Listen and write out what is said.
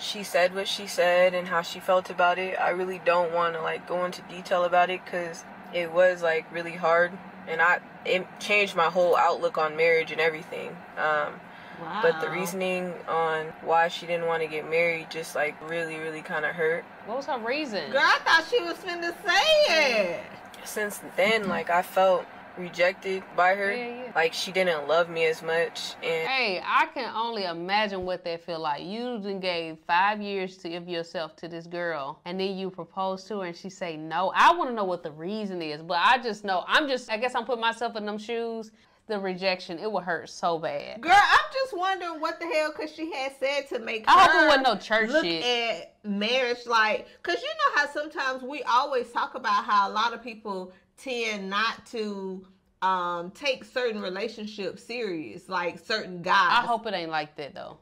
she said what she said and how she felt about it. I really don't want to like go into detail about it cuz it was like really hard and I it changed my whole outlook on marriage and everything. Um Wow. but the reasoning on why she didn't want to get married just like really really kind of hurt. What was her reason? Girl, I thought she was finna say it. Since then like I felt rejected by her. Yeah, yeah. Like she didn't love me as much and Hey, I can only imagine what that feel like. You done gave five years to give yourself to this girl, and then you propose to her, and she say no. I want to know what the reason is, but I just know I'm just. I guess I'm putting myself in them shoes. The rejection, it would hurt so bad. Girl, I'm just wondering what the hell because she had said to make I hope it wasn't no church look shit. at marriage like because you know how sometimes we always talk about how a lot of people tend not to um take certain relationships serious like certain guys I hope it ain't like that though.